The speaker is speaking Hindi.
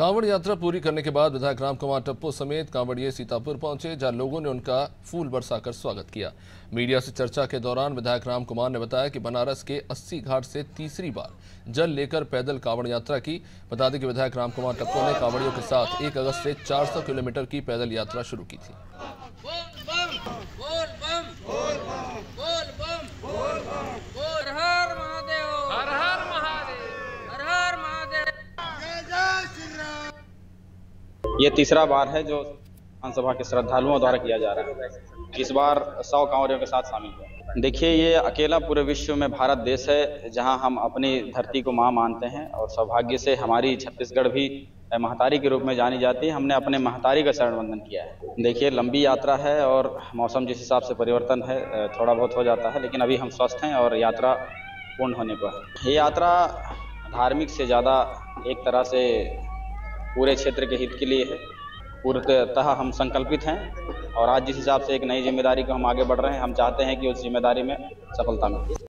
कांवड़ यात्रा पूरी करने के बाद विधायक राम कुमार टप्पो समेत कांवड़िए सीतापुर पहुँचे जहाँ लोगों ने उनका फूल बरसाकर स्वागत किया मीडिया से चर्चा के दौरान विधायक राम कुमार ने बताया कि बनारस के 80 घाट से तीसरी बार जल लेकर पैदल कांवड़ यात्रा की बता दें कि विधायक राम कुमार टप्पो ने कांवड़ियों के साथ एक अगस्त से 400 किलोमीटर की पैदल यात्रा शुरू की थी ये तीसरा बार है जो विधानसभा के श्रद्धालुओं द्वारा किया जा रहा है। इस बार सौ कांवरियों के साथ शामिल हुआ। देखिए, ये अकेला पूरे विश्व में भारत देश है, जहाँ हम अपनी धरती को माँ मानते हैं और सौभाग्य से हमारी छत्तीसगढ़ भी महतारी के रूप में जानी जाती है। हमने अपने महतारी का शरण वंदन किया है। देखिए, लंबी यात्रा है और मौसम जिस हिसाब से परिवर्तन है, थोड़ा बहुत हो जाता है, लेकिन अभी हम स्वस्थ हैं और यात्रा पूर्ण होने पर ये यात्रा धार्मिक से ज़्यादा एक तरह से पूरे क्षेत्र के हित के लिए है। पूर्णतः हम संकल्पित हैं और आज जिस हिसाब से एक नई ज़िम्मेदारी को हम आगे बढ़ रहे हैं, हम चाहते हैं कि उस ज़िम्मेदारी में सफलता मिले।